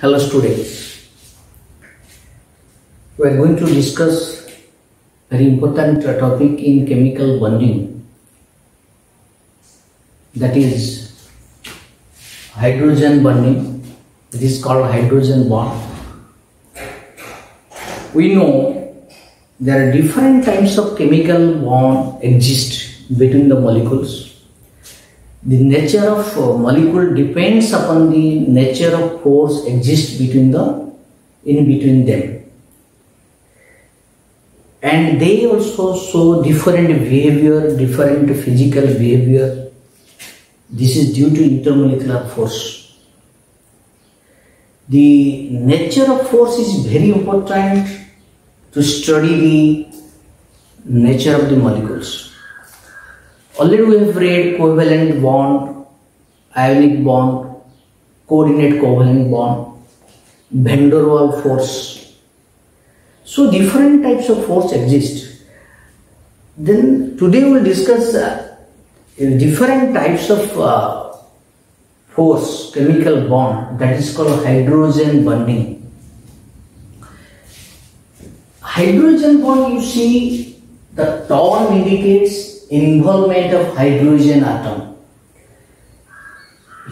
Hello students. We are going to discuss very important topic in chemical bonding that is hydrogen bonding. It is called hydrogen bond. We know there are different types of chemical bond exist between the molecules the nature of uh, molecule depends upon the nature of force exists between the in between them. And they also show different behavior different physical behavior. This is due to intermolecular force. The nature of force is very important to study the nature of the molecules Already we have read covalent bond, ionic bond, coordinate covalent bond, van der force. So different types of force exist. Then today we will discuss uh, different types of uh, force, chemical bond that is called hydrogen bonding. Hydrogen bond you see the term indicates involvement of hydrogen atom.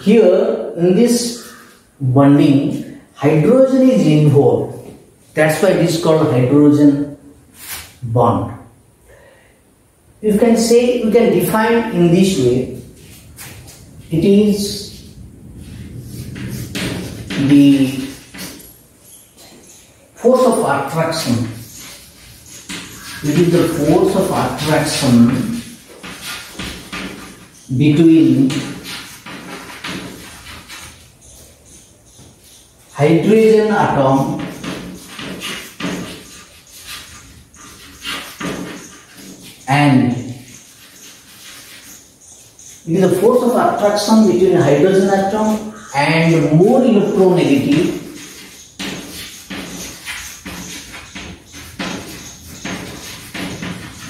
Here in this bonding, hydrogen is involved. That's why it is called hydrogen bond. You can say, you can define in this way. It is the force of attraction. It is the force of attraction between hydrogen atom and it is the force of attraction between hydrogen atom and more electronegative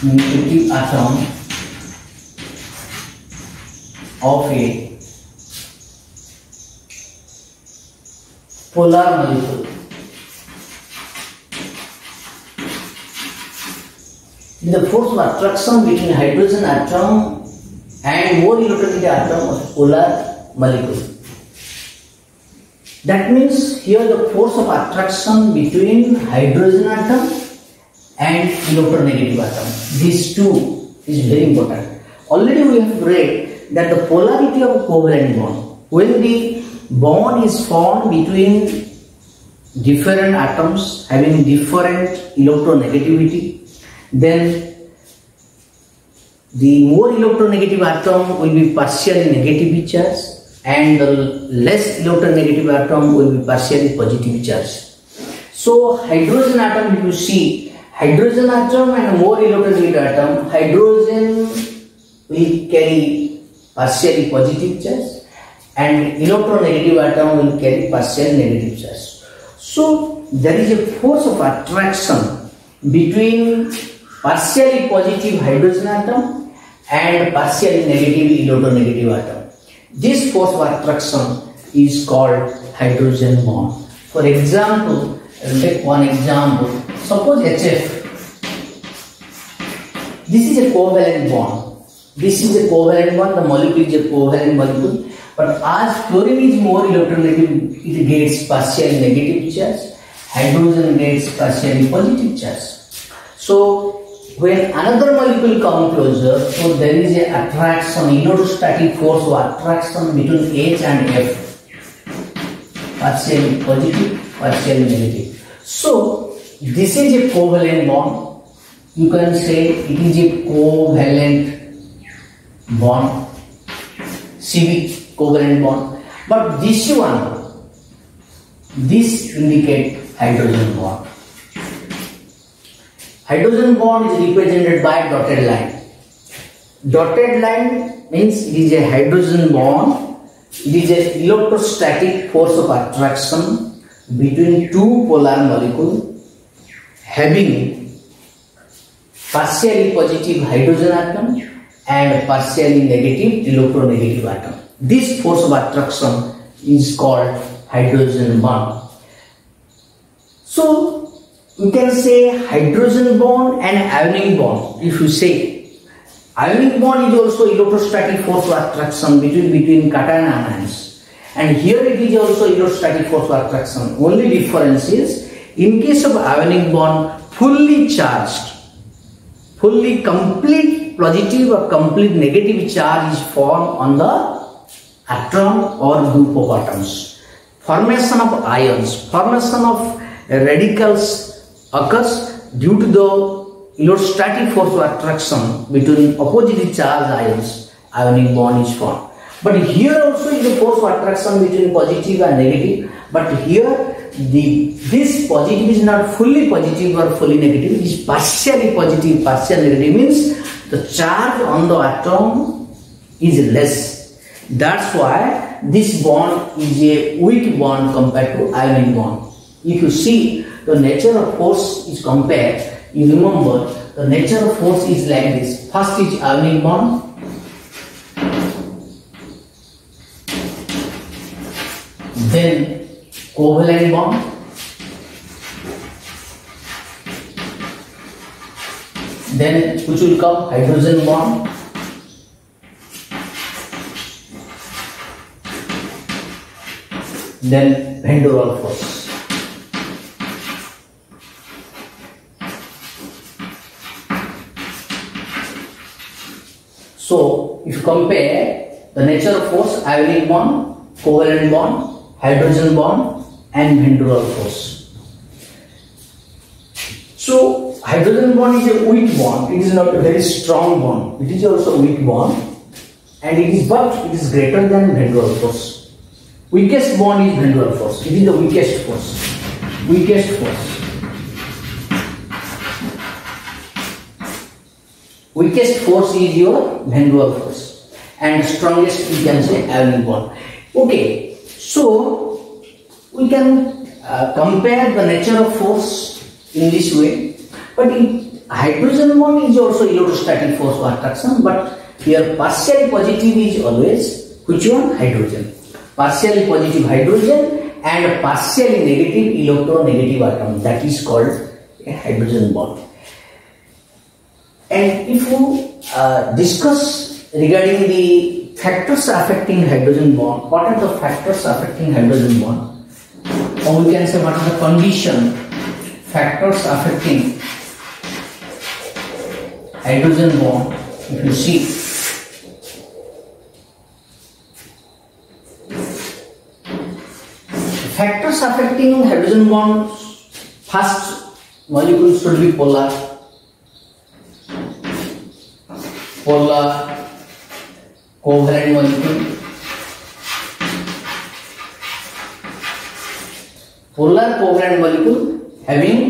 negative atom of a polar molecule. The force of attraction between hydrogen atom and more electronegative atom of polar molecule. That means here the force of attraction between hydrogen atom and electronegative atom. These two is very important. Already we have read that the polarity of a covalent bond, when the bond is formed between different atoms having different electronegativity, then the more electronegative atom will be partially negatively charged and the less electronegative atom will be partially positively charged. So hydrogen atom you see hydrogen atom and more electronegative atom hydrogen will carry partially positive charge and electronegative atom will carry partial negative charge. So there is a force of attraction between partially positive hydrogen atom and partially negative electronegative atom. This force of attraction is called hydrogen bond. For example, take one example. Suppose HF. This is a covalent bond this is a covalent bond, the molecule is a covalent molecule. But as fluorine is more electronegative, it gets partially negative charge. Hydrogen gets partially positive charge. So when another molecule come closer, so there is a attraction, electrostatic force of attraction between H and F. Partially positive, partially negative. So this is a covalent bond. You can say it is a covalent bond CV covalent bond but this one this indicate hydrogen bond hydrogen bond is represented by dotted line dotted line means it is a hydrogen bond it is a electrostatic force of attraction between two polar molecules having partially positive hydrogen atom and partially negative electronegative atom. This force of attraction is called hydrogen bond. So you can say hydrogen bond and ionic bond. If you say ionic bond is also electrostatic force of attraction between between cation and anions. And here it is also electrostatic force of attraction. Only difference is in case of ionic bond fully charged, fully complete positive or complete negative charge is formed on the atom or group of atoms. Formation of ions, formation of radicals occurs due to the electrostatic force of attraction between opposite charge ions, ionic bond is formed. But here also is a force of attraction between positive and negative. But here the this positive is not fully positive or fully negative. It is partially positive, partially negative means the charge on the atom is less. That's why this bond is a weak bond compared to ionic bond. If you see the nature of force is compared, you remember the nature of force is like this. First is ionic bond, then covalent bond, then which will come hydrogen bond, then van der Waals force. So, if you compare the nature of force, ionic bond, covalent bond, hydrogen bond, and van der Waals force. So, hydrogen bond is a weak bond. It is not a very strong bond. It is also a weak bond, and it is but it is greater than van der Waals force. Weakest bond is van der Waals force. It is the weakest force. Weakest force. weakest force is your van der Waals force and strongest you can say ionic bond okay so we can uh, compare the nature of force in this way but hydrogen bond is also electrostatic force of attraction but here partially positive is always which one? Hydrogen. Partially positive hydrogen and partially negative electronegative atom that is called a hydrogen bond. And if you uh, discuss regarding the factors affecting hydrogen bond, what are the factors affecting hydrogen bond? Or we can say what are the condition factors affecting hydrogen bond? If you see, factors affecting hydrogen bonds, first molecule should be polar polar covalent molecule polar covalent molecule having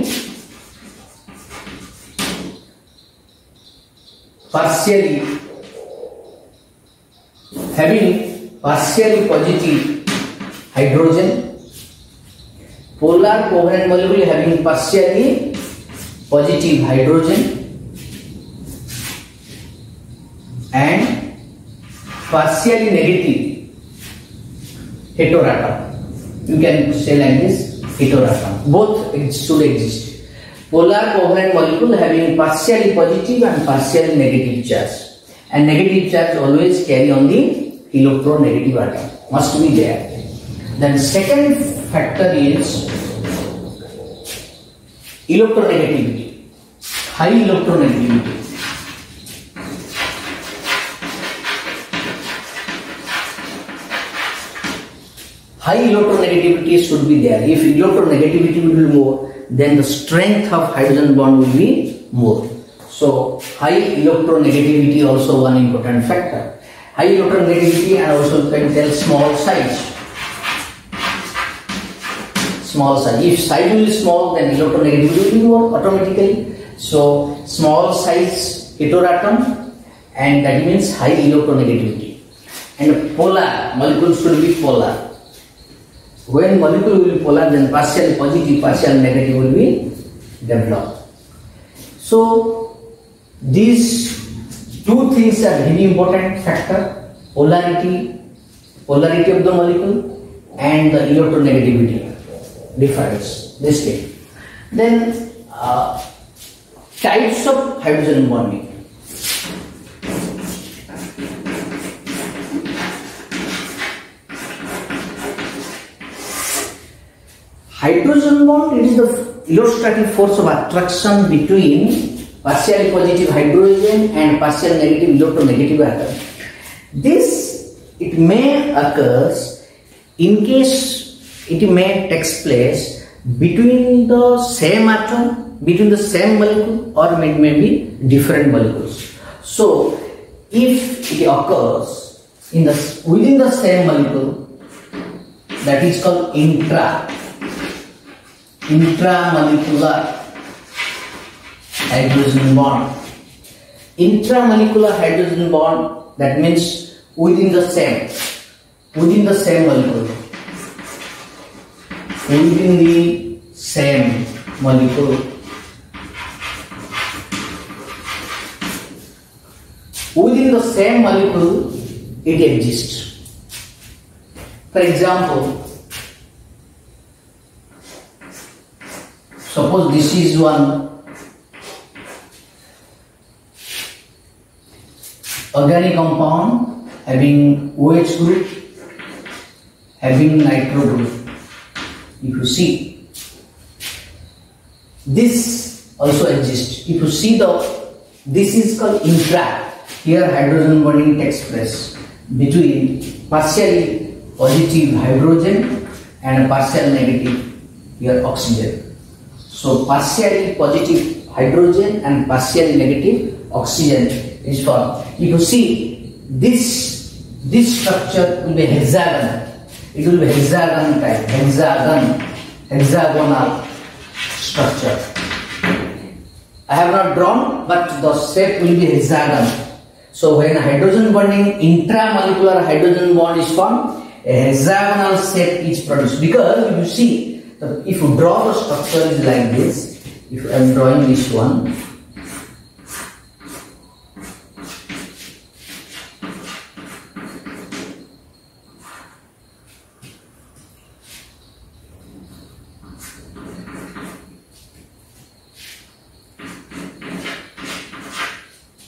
partially having partially positive hydrogen polar covalent molecule having partially positive hydrogen and partially negative heteroatom. You can say like this heteroatom. Both should exist. Polar covalent molecule having partially positive and partially negative charge. And negative charge always carry on the electronegative atom. Must be there. Then second factor is electronegativity. High electronegativity. high electronegativity should be there. If electronegativity will be more, then the strength of hydrogen bond will be more. So high electronegativity also one important factor. High electronegativity and also can tell small size. Small size. If size will be small, then electronegativity will be more automatically. So small size heteroatom and that means high electronegativity. And polar molecules should be polar when molecule will be polar, then partial positive, partial negative will be developed. So these two things are very important factor: polarity, polarity of the molecule, and the electronegativity difference. This way. Then uh, types of hydrogen bonding. Hydrogen bond is the electrostatic force of attraction between partially positive hydrogen and partially negative electronegative atom. This it may occurs in case it may takes place between the same atom, between the same molecule or it may be different molecules. So if it occurs in the within the same molecule that is called intra intramolecular hydrogen bond. Intramolecular hydrogen bond that means within the same. Within the same molecule. Within the same molecule. Within the same molecule it exists. For example Suppose this is one organic compound having OH group, having nitro group. If you see, this also exists. If you see the, this is called intra. Here hydrogen bonding takes place between partially positive hydrogen and partial negative here oxygen. So partially positive hydrogen and partially negative oxygen is formed. If you see this this structure will be hexagon. It will be hexagon type, hexagon, hexagonal structure. I have not drawn, but the shape will be hexagon. So when hydrogen bonding intramolecular hydrogen bond is formed, a hexagonal shape is produced because you see if you draw the structure is like this, if I am drawing this one,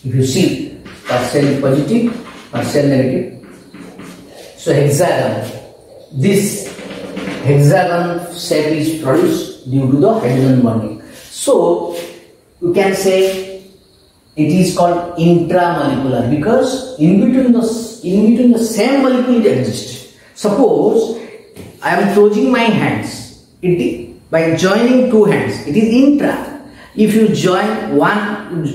if you see partially positive, partially negative, so hexagon, this hexagon shape is produced due to the hydrogen bonding. So you can say it is called intramolecular because in between the in between the same molecule it exists. Suppose I am closing my hands. It by joining two hands, it is intra. If you join one,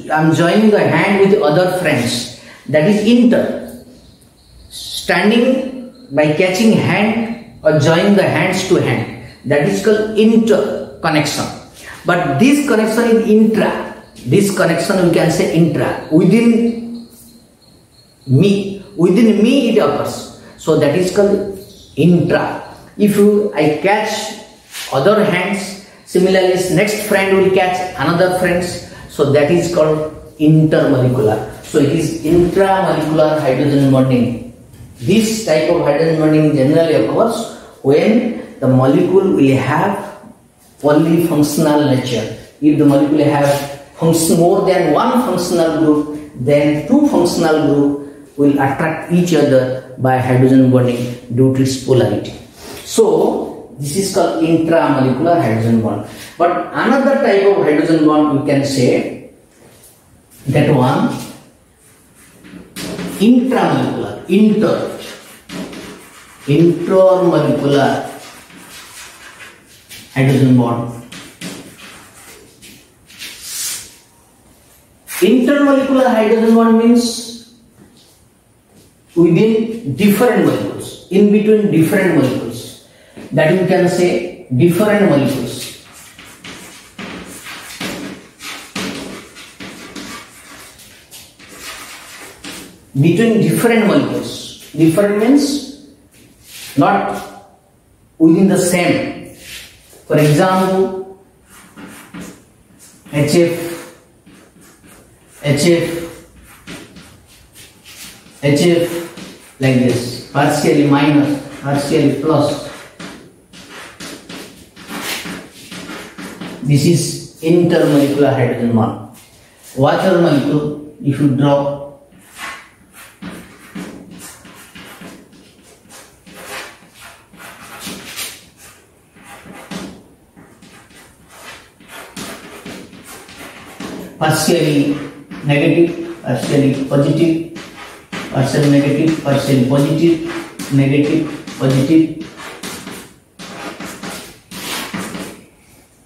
I am joining the hand with other friends. That is inter. Standing by catching hand or join the hands to hand. That is called interconnection. But this connection is intra. This connection we can say intra. Within me. Within me it occurs. So that is called intra. If you I catch other hands, similarly next friend will catch another friends. So that is called intermolecular. So it is intramolecular hydrogen bonding. This type of hydrogen bonding generally occurs when the molecule will have only functional nature. If the molecule have function more than one functional group, then two functional group will attract each other by hydrogen bonding due to its polarity. So this is called intramolecular hydrogen bond. But another type of hydrogen bond we can say that one intramolecular, inter intermolecular hydrogen bond. Intermolecular hydrogen bond means within different molecules, in between different molecules. That you can say different molecules. Between different molecules. Different means not within the same. For example, HF, HF, HF like this, partially minus, partially plus. this is intermolecular hydrogen bond water molecule if you draw partially negative, partially positive, partially negative, partially positive, negative, positive.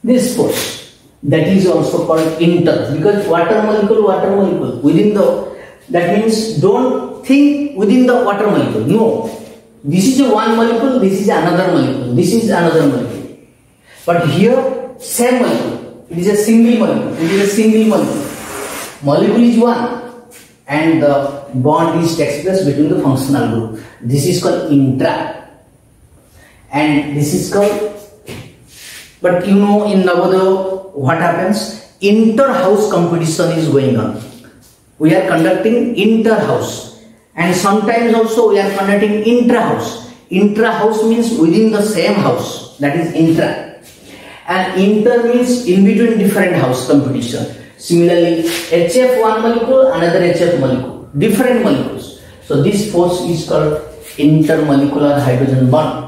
This force that is also called inter because water molecule, water molecule within the that means don't think within the water molecule. No, this is a one molecule, this is another molecule, this is another molecule. But here same molecule it is a single molecule. It is a single molecule. Molecule is one and the bond is takes place between the functional group. This is called intra and this is called but you know in Navodaya what happens? Inter-house competition is going on. We are conducting inter-house and sometimes also we are conducting intra-house. Intra-house means within the same house that is intra and inter means in between different house competition. Similarly, HF one molecule, another HF molecule, different molecules. So this force is called intermolecular hydrogen bond.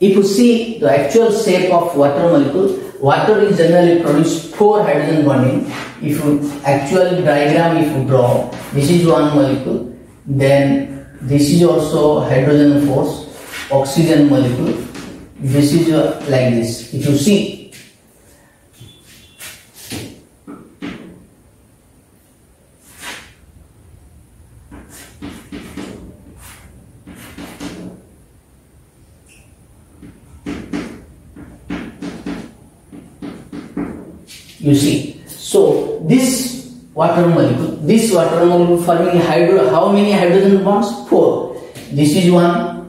If you see the actual shape of water molecule, water is generally produced four hydrogen bonding. If you actual diagram if you draw, this is one molecule, then this is also hydrogen force, oxygen molecule, this is like this. If you see you see. So this water molecule this water molecule forming hydro how many hydrogen bonds? Four. This is one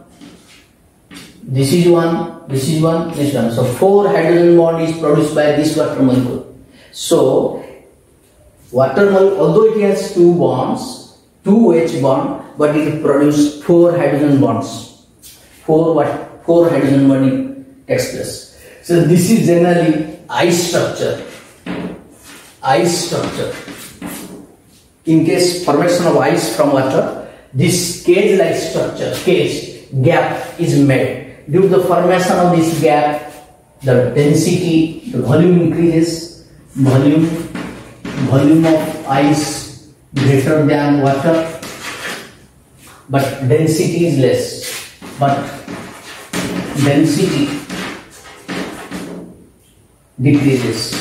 this is one this is one, this one. So four hydrogen bond is produced by this water molecule. So water molecule, although it has two bonds, two H bond, but it produces four hydrogen bonds. Four what? Four hydrogen bonding takes place. So this is generally ice structure. Ice structure. In case formation of ice from water, this cage-like structure, cage gap is made due to the formation of this gap, the density, the volume increases, volume, volume of ice greater than water, but density is less. But density decreases.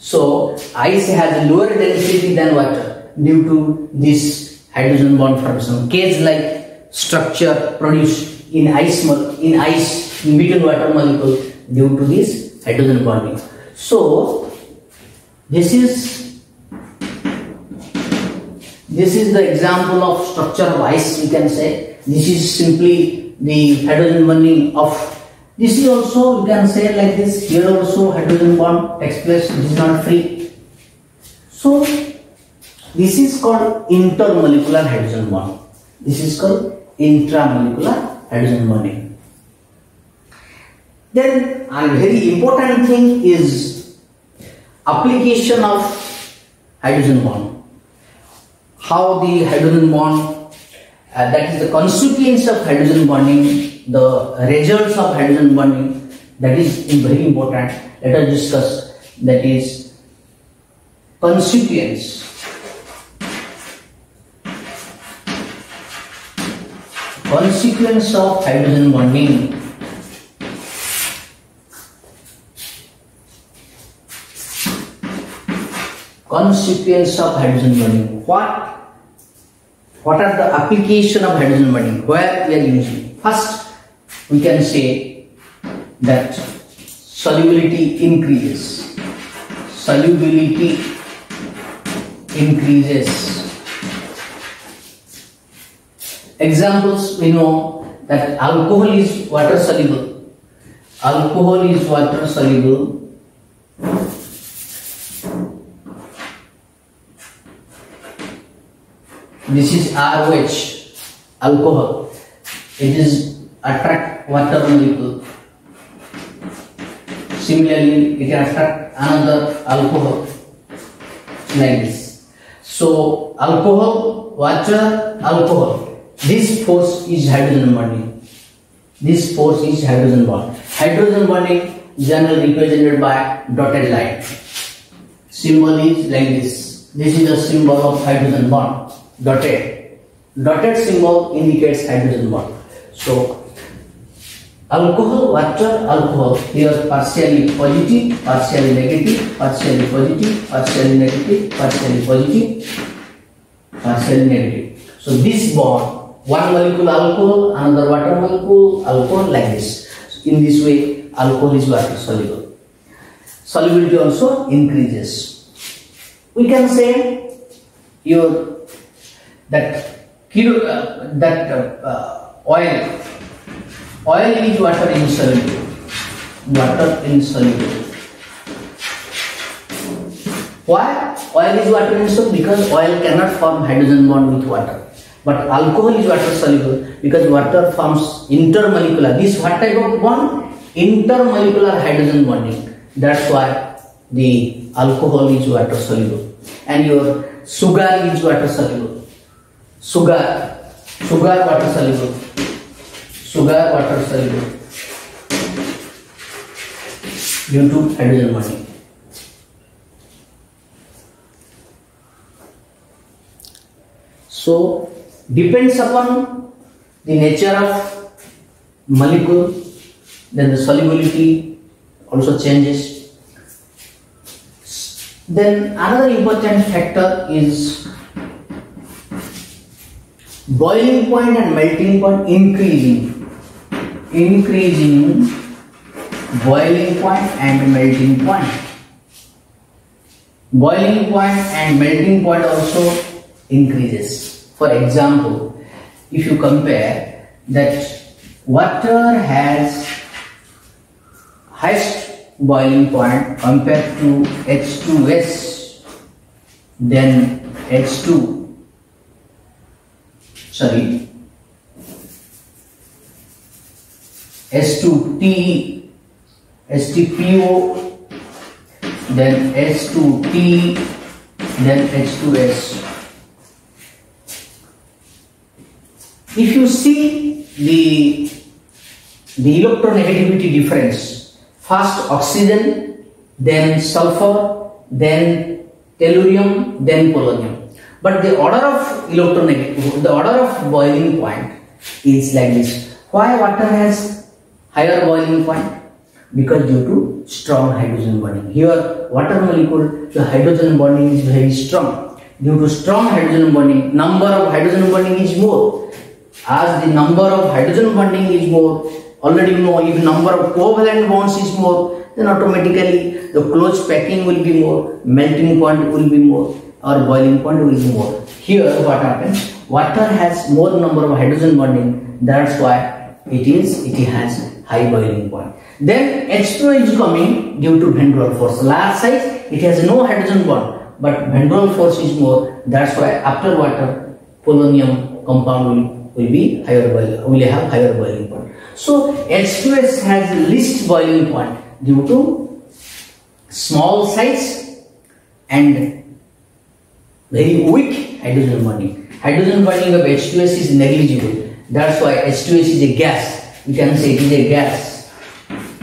So ice has a lower density than water due to this hydrogen bond formation. Cage like structure produced in ice in ice between water molecule due to this hydrogen bonding. So this is this is the example of structure of ice you can say. This is simply the hydrogen bonding of this is also you can say like this here also hydrogen bond takes place this is not free. So this is called intermolecular hydrogen bond. This is called intramolecular hydrogen bonding. Then a very important thing is application of hydrogen bond. How the hydrogen bond, uh, that is the consequence of hydrogen bonding, the results of hydrogen bonding, that is very important. Let us discuss that is consequence consequence of hydrogen bonding. Consequence of hydrogen bonding. What? What are the application of hydrogen bonding? Where we are using? First we can say that solubility increases. Solubility increases Examples we know that alcohol is water soluble. Alcohol is water soluble. This is ROH, alcohol. It is attract water molecule. Similarly, it can attract another alcohol like this. So, alcohol, water, alcohol. This force is hydrogen bonding. This force is hydrogen bond. Hydrogen bonding generally represented by dotted line. Symbol is like this. This is a symbol of hydrogen bond. Dotted. Dotted symbol indicates hydrogen bond. So alcohol, water, alcohol here partially positive, partially negative, partially positive, partially negative, partially positive, partially negative. So this bond, one molecule alcohol, another water molecule, alcohol like this. In this way, alcohol is water soluble. Solubility also increases. We can say your that kilo, uh, that uh, oil oil is water insoluble water insoluble why oil is water insoluble because oil cannot form hydrogen bond with water but alcohol is water soluble because water forms intermolecular. This what type of bond? Intermolecular hydrogen bonding. That's why the alcohol is water soluble. And your sugar is water soluble. Sugar. Sugar water soluble? Sugar water soluble? Due to hydrogen bonding. So depends upon the nature of molecule, then the solubility also changes. Then another important factor is boiling point and melting point increasing. Increasing boiling point and melting point. Boiling point and melting point also increases for example if you compare that water has highest boiling point compared to H2S then H2 sorry S2T STPO then S2T then H2S if you see the the electronegativity difference first oxygen then sulfur then tellurium then polonium but the order of electronegativity, the order of boiling point is like this. Why water has higher boiling point? Because due to strong hydrogen bonding. Here water molecule, the hydrogen bonding is very strong. Due to strong hydrogen bonding, number of hydrogen bonding is more. As the number of hydrogen bonding is more, already you know if number of covalent bonds is more, then automatically the close packing will be more, melting point will be more or boiling point will be more. Here what happens? Water has more number of hydrogen bonding. That's why it is it has high boiling point. Then H2 is coming due to van der Waals force. Large size it has no hydrogen bond, but van der Waals force is more. That's why after water polonium compound will, will be higher boil will have higher boiling point. So H2S has least boiling point due to small size and very weak hydrogen bonding. Hydrogen bonding of H2S is negligible. That's why H2S is a gas. We can say it is a gas,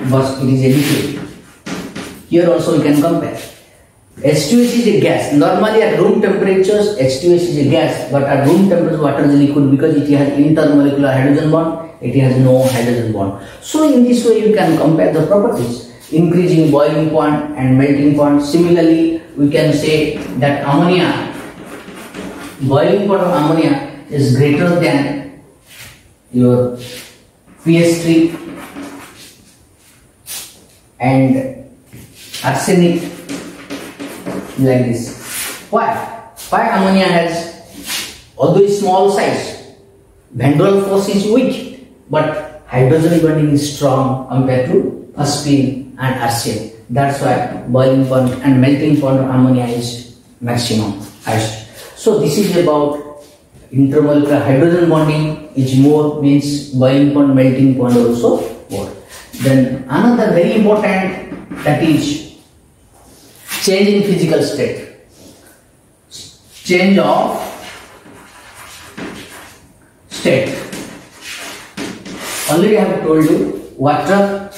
but it is a liquid. Here also we can compare. H2S is a gas. Normally at room temperatures, H2S is a gas, but at room temperature water is liquid because it has intermolecular hydrogen bond, it has no hydrogen bond. So in this way you can compare the properties. Increasing boiling point and melting point. Similarly, we can say that ammonia boiling point of ammonia is greater than your PH3 and arsenic like this. Why? Why ammonia has although small size, van der Waals force is weak, but hydrogen bonding is strong compared to phosphine and arsenic. That's why boiling point and melting point of ammonia is maximum. So this is about intermolecular hydrogen bonding is more means boiling point, melting point also more. Then another very important that is change in physical state. Change of state. Already I have told you water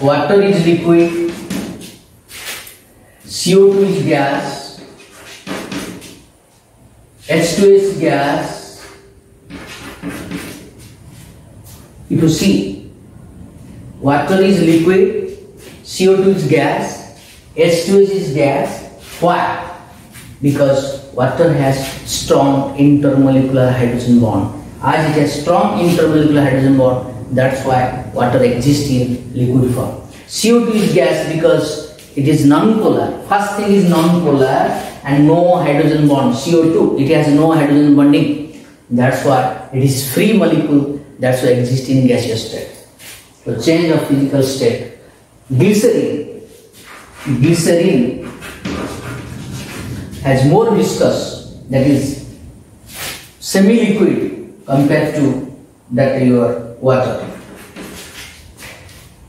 water is liquid, CO2 is gas, H2 is gas. If you see, water is liquid, CO2 is gas, H2 is gas. Why? Because water has strong intermolecular hydrogen bond. As it has strong intermolecular hydrogen bond, that's why water exists in liquid form. CO2 is gas because it is non-polar. First thing is non-polar and no hydrogen bond. CO2, it has no hydrogen bonding. That's why it is free molecule. That's why it exists in gaseous state. So change of physical state. Glycerin. Glycerin has more viscous, that is semi-liquid compared to that your water.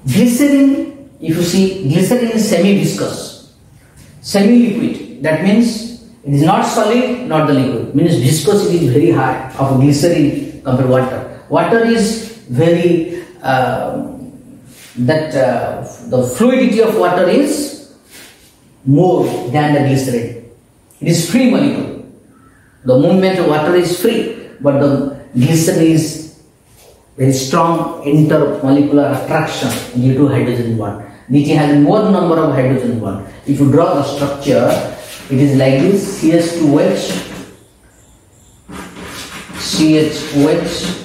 Glycerin, if you see, glycerin is semi-viscous, semi-liquid. That means it is not solid, not the liquid. Means viscosity is very high of glycerin compared to water. Water is very uh, that uh, the fluidity of water is more than the glycerin. It is free molecule. The movement of water is free, but the glycerin is very strong intermolecular attraction due to hydrogen bond. Which has more number of hydrogen bond. If you draw the structure, it is like this CH2H, CHOH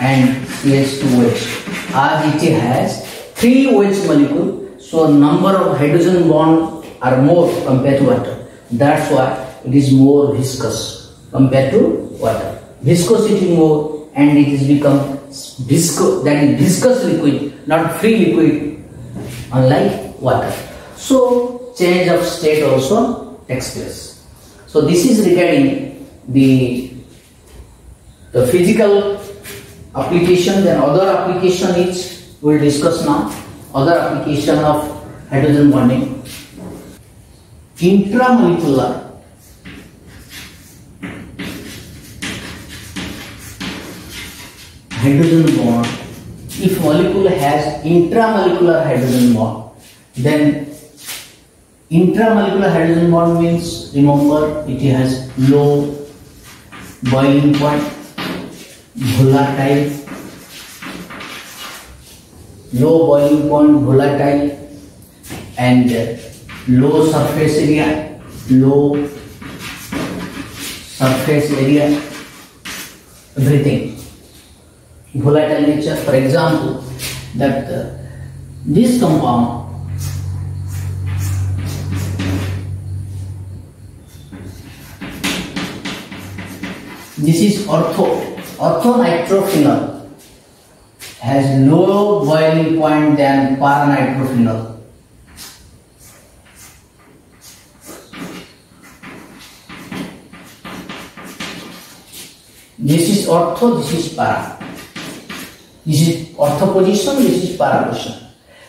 and CH2H. As it has three OH molecule, so number of hydrogen bond are more compared to water. That's why it is more viscous compared to water. Viscosity more and it is become visco that is viscous liquid, not free liquid, unlike water. So change of state also takes place. So this is regarding the the physical application. Then other application is we will discuss now. Other application of hydrogen bonding. Intramolecular hydrogen bond if molecule has intramolecular hydrogen bond then intramolecular hydrogen bond means remember it has low boiling point volatile low boiling point volatile and low surface area low surface area everything volatile nature for example that this compound this is ortho ortho nitrophenol. Has lower boiling point than paranitrophenol. This is ortho, this is para. This is ortho position, this is para position.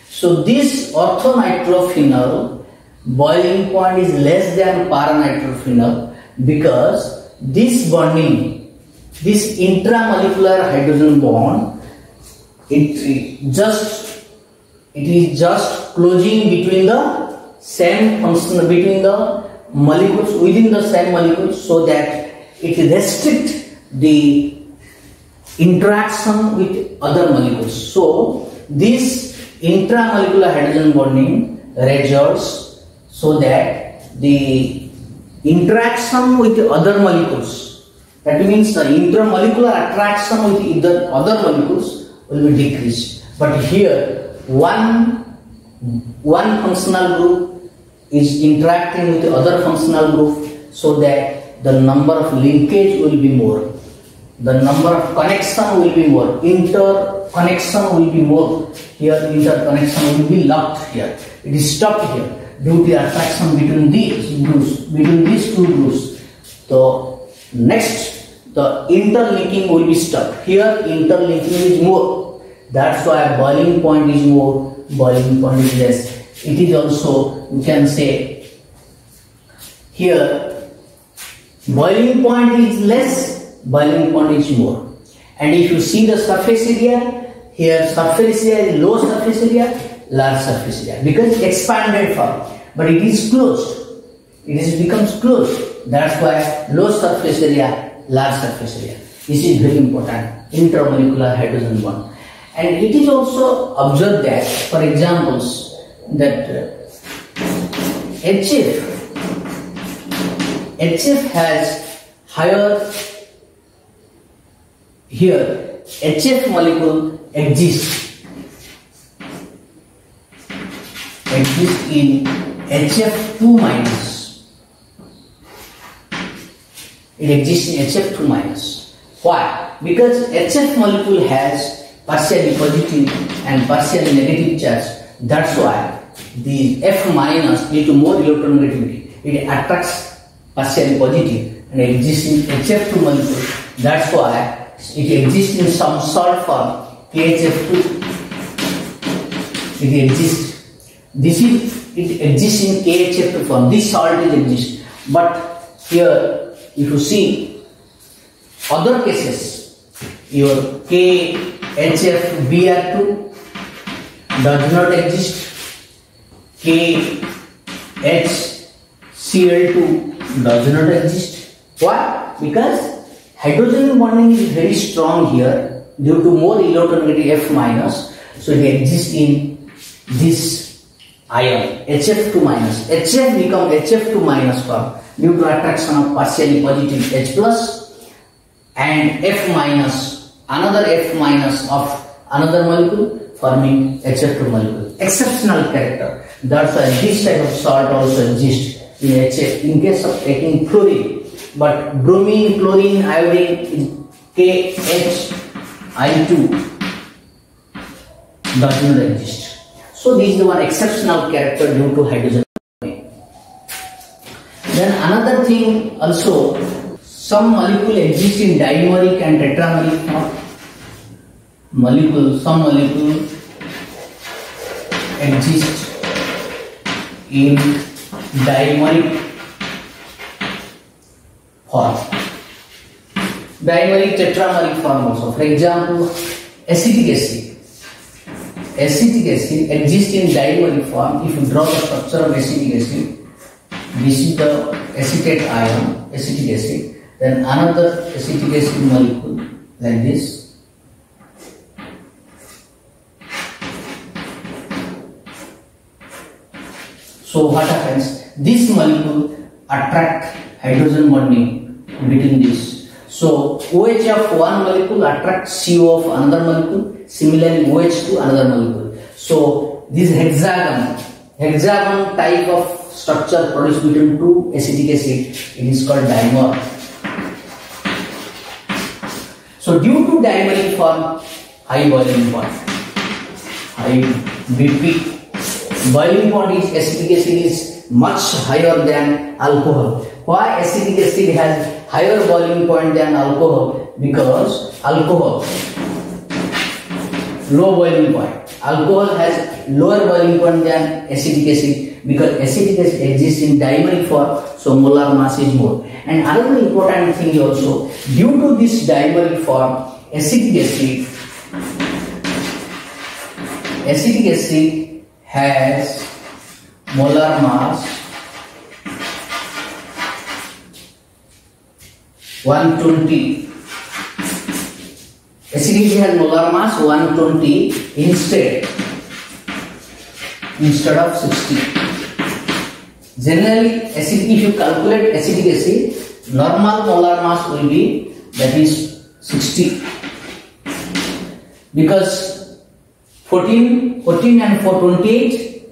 So this orthonitrophenol boiling point is less than paranitrophenol because this bonding, this intramolecular hydrogen bond, it just it is just closing between the same function between the molecules within the same molecules so that it restricts the interaction with other molecules. So this intramolecular hydrogen bonding results so that the interaction with other molecules that means the intramolecular attraction with other molecules will be decreased. But here one one functional group is interacting with the other functional group so that the number of linkage will be more. The number of connection will be more. Interconnection will be more. Here interconnection will be locked here. It is stopped here. Due to attraction between these groups between these two groups. So next the interlinking will be stuck. Here interlinking is more. That's why boiling point is more, boiling point is less. It is also, you can say, here boiling point is less, boiling point is more. And if you see the surface area, here surface area is low surface area, large surface area because expanded form, but it is closed. It is becomes closed. That's why low surface area, large surface area. This is very important. Intermolecular hydrogen bond. And it is also observed that, for examples, that uh, HF, HF has higher here HF molecule exists exists in HF2 minus. It exists in HF2 minus. Why? Because HF molecule has partially positive and partially negative charge. That's why the F minus due to more electronegativity it attracts partially positive and exists in HF2 molecule. That's why it exists in some salt form KHF2. It exists. This is it exists in KHF2 form. This salt is exist. But here, if you see other cases, your KHFBr2 does not exist. KHCl2 does not exist. Why? Because hydrogen bonding is very strong here due to more electronegative F minus. So it exists in this ion HF2 minus. HF become HF2 minus form due to attraction of partially positive H plus and F minus another F minus of another molecule forming HF2 molecule. Exceptional character. That's why this type of salt also exists in HF. In case of taking fluorine, but bromine, chlorine, iodine is KHI2 does not exist. So this is the one exceptional character due to hydrogen. Then another thing also some molecule exist in dimeric and tetrameric form. Molecule, some molecule exist in dimeric form. Dimeric tetrameric form also. For example, acetic acid. Acetic acid exists in dimeric form. If you draw the structure of acetic acid, this is the acetate ion, acetic acid. Then another acetic acid molecule like this. So what happens? This molecule attract hydrogen bonding between this. So OH of one molecule attracts CO of another molecule, similarly OH to another molecule. So this hexagon, hexagon type of structure produced between two acetic acid, it is called dimer. So due to dimeric form, high boiling point, high BP, boiling point is acetic acid is much higher than alcohol. Why acetic acid has higher boiling point than alcohol because alcohol low boiling point alcohol has lower boiling point than acetic acid because acetic acid exists in dimeric form so molar mass is more. And another important thing also due to this dimeric form acetic acid acetic acid has molar mass 120 acidity has molar mass 120 instead instead of 60 generally acidity if you calculate acidic acid normal molar mass will be that is 60 because 14 14 and 4 28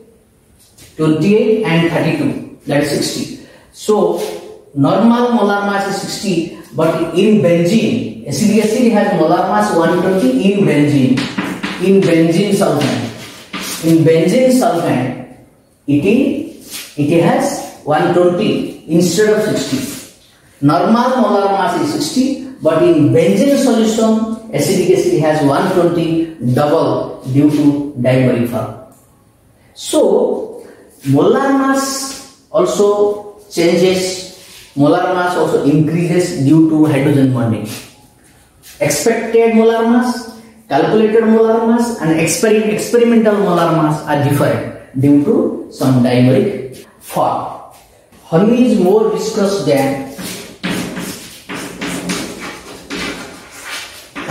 28 and 32 that is 60 so normal molar mass is 60 but in benzene, acetic acid has molar mass 120 in benzene. In benzene solvent. In benzene solvent, it, is, it has 120 instead of 60. Normal molar mass is 60, but in benzene solution acetic acid has 120 double due to dimeric form. So molar mass also changes, molar mass also increases due to hydrogen bonding. Expected molar mass, calculated molar mass and exper experimental molar mass are different due to some dimeric form. Honey is more viscous than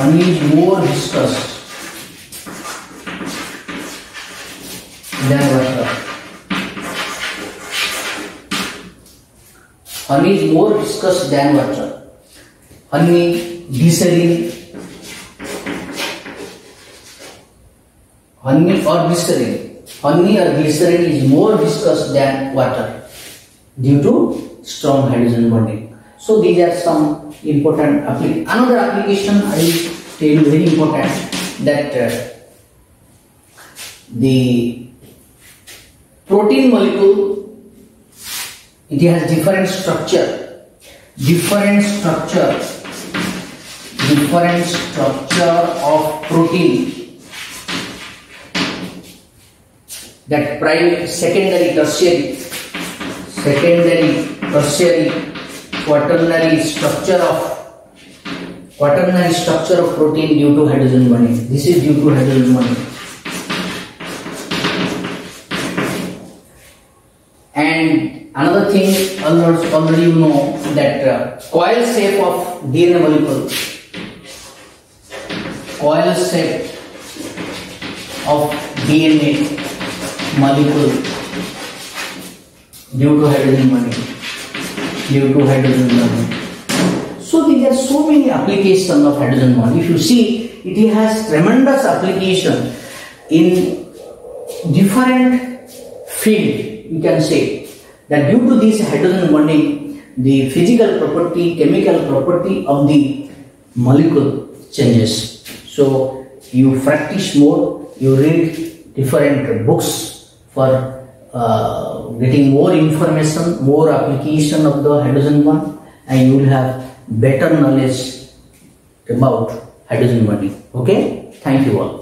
honey is more viscous than water. Honey is more viscous than water. Honey, glycerin, honey or glycerin. Honey or glycerin is more viscous than water due to strong hydrogen bonding. So these are some important application. Another application I will tell you very important that uh, the protein molecule it has different structure different structure different structure of protein that primary secondary tertiary secondary tertiary quaternary structure of quaternary structure of protein due to hydrogen bonding. This is due to hydrogen bonding. And another thing already already you know that uh, coil shape of DNA molecule. Coil shape of DNA molecule due to hydrogen bonding due to hydrogen bonding so there are so many applications of hydrogen bond if you see it has tremendous application in different field you can say. That due to this hydrogen bonding, the physical property, chemical property of the molecule changes. So you practice more, you read different books for uh, getting more information, more application of the hydrogen bond, and you will have better knowledge about hydrogen bonding. Okay, thank you all.